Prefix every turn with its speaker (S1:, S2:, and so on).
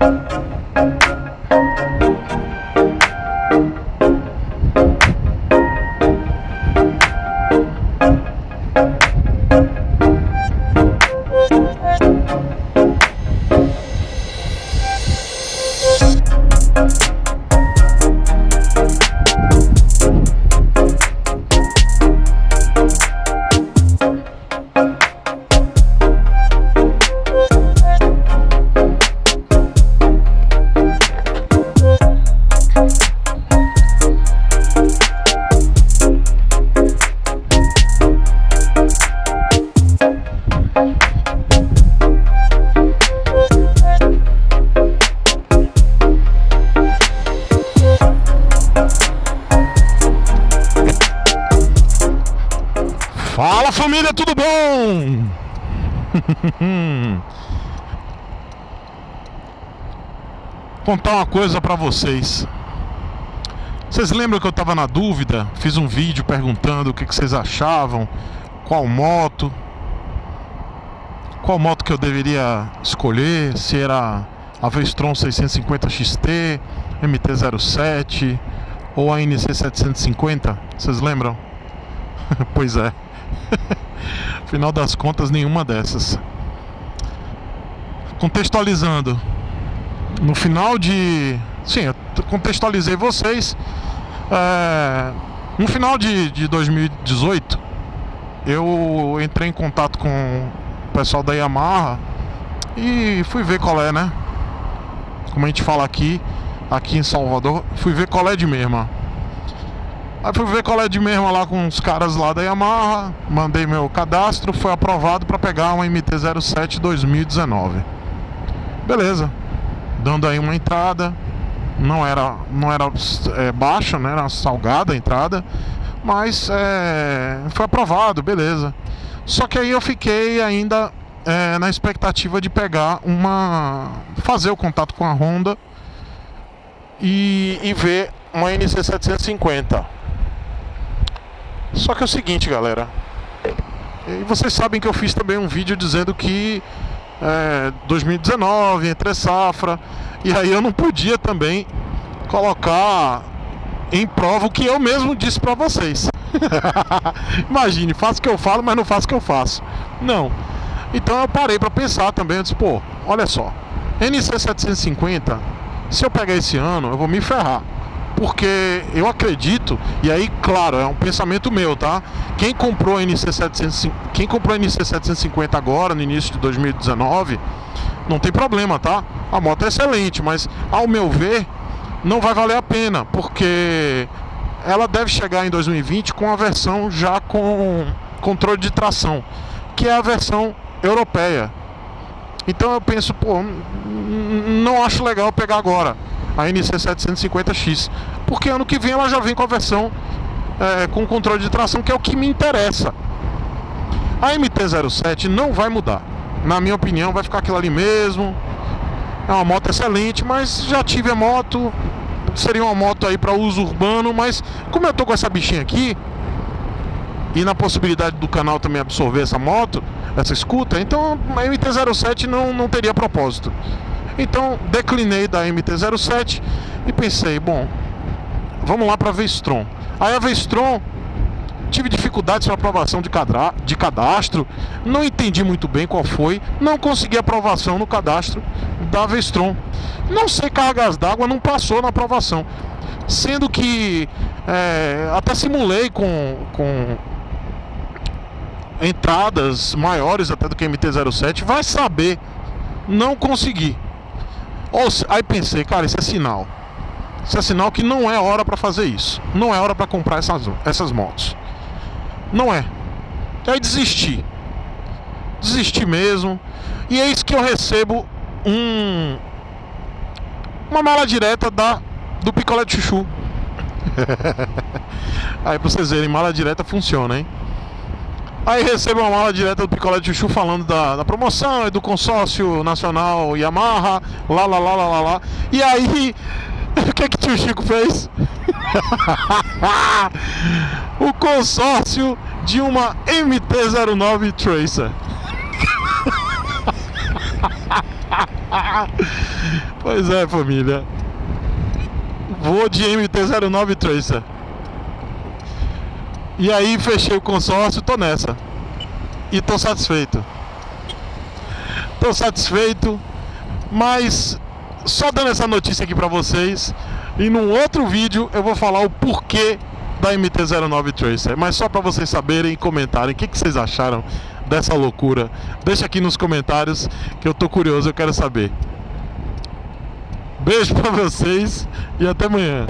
S1: Fala família, tudo bom? Contar uma coisa pra vocês. Vocês lembram que eu tava na dúvida? Fiz um vídeo perguntando o que, que vocês achavam, qual moto, qual moto que eu deveria escolher, se era a Vestron 650 XT, MT-07 ou a NC 750. Vocês lembram? pois é. Final das contas, nenhuma dessas. Contextualizando, no final de. Sim, eu contextualizei vocês. É, no final de, de 2018, eu entrei em contato com o pessoal da Yamaha e fui ver qual é, né? Como a gente fala aqui, aqui em Salvador, fui ver qual é de mesma. Aí fui ver qual é de mesmo lá com os caras lá da Yamaha, mandei meu cadastro, foi aprovado para pegar uma MT-07 2019. Beleza, dando aí uma entrada, não era, não era é, baixa, né, era salgada a entrada, mas é, foi aprovado, beleza. Só que aí eu fiquei ainda é, na expectativa de pegar uma. fazer o contato com a Honda e, e ver uma NC 750. Só que é o seguinte, galera. E vocês sabem que eu fiz também um vídeo dizendo que é, 2019, entre safra, e aí eu não podia também colocar em prova o que eu mesmo disse para vocês. Imagine, faço o que eu falo, mas não faço o que eu faço. Não. Então eu parei para pensar também, eu disse, pô, olha só, NC 750, se eu pegar esse ano, eu vou me ferrar porque eu acredito, e aí, claro, é um pensamento meu, tá? Quem comprou a NC 750, quem comprou a NC 750 agora, no início de 2019, não tem problema, tá? A moto é excelente, mas ao meu ver, não vai valer a pena, porque ela deve chegar em 2020 com a versão já com controle de tração, que é a versão europeia. Então eu penso, pô, não acho legal pegar agora a NC 750X, porque ano que vem ela já vem com a versão é, com controle de tração, que é o que me interessa. A MT-07 não vai mudar, na minha opinião, vai ficar aquilo ali mesmo. É uma moto excelente, mas já tive a moto, seria uma moto aí para uso urbano, mas como eu tô com essa bichinha aqui e na possibilidade do canal também absorver essa moto, essa escuta, então a MT-07 não, não teria propósito. Então declinei da MT-07 e pensei, bom, vamos lá para a Vestron. Aí a Vestron tive dificuldades para aprovação de, cadra, de cadastro, não entendi muito bem qual foi, não consegui aprovação no cadastro da Vestron. Não sei cargas d'água, não passou na aprovação. Sendo que é, até simulei com, com entradas maiores até do que MT-07, vai saber, não consegui. Aí pensei, cara, isso é sinal. Isso é sinal que não é hora para fazer isso. Não é hora para comprar essas, essas motos. Não é. Aí desisti. Desisti mesmo. E é isso que eu recebo um uma mala direta da do picolé de chuchu. Aí pra vocês verem, mala direta funciona, hein? Aí recebo uma mala direta do Picolé de Chuchu falando da, da promoção e do consórcio nacional Yamaha, lá, lá, lá, lá, lá, lá. E aí, o que é que tio Chico fez? o consórcio de uma MT-09 Tracer. pois é, família. Vou de MT-09 Tracer. E aí fechei o consórcio, tô nessa. E tô satisfeito. Tô satisfeito, mas só dando essa notícia aqui pra vocês. E num outro vídeo eu vou falar o porquê da MT-09 Tracer. Mas só para vocês saberem e comentarem o que, que vocês acharam dessa loucura. Deixa aqui nos comentários que eu tô curioso, eu quero saber. Beijo para vocês e até amanhã.